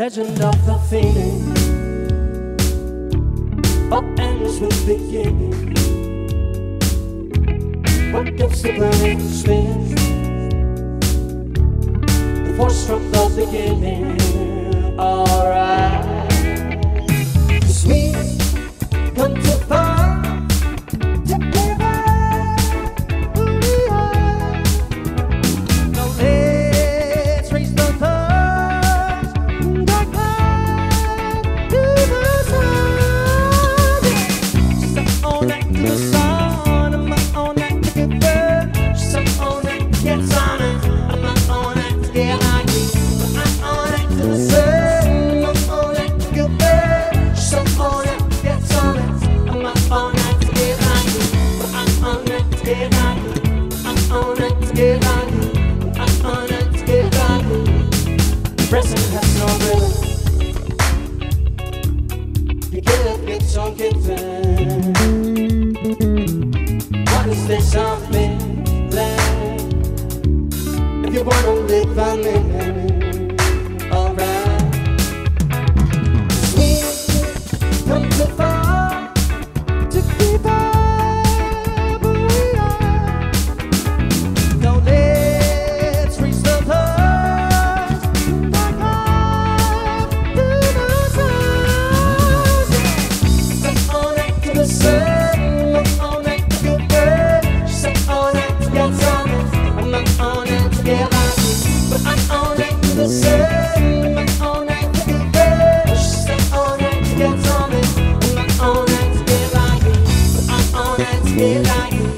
legend of the feeling. What ends with beginning? What gives the world spin? The force from the beginning. Alright. you wanna live, I'm feel like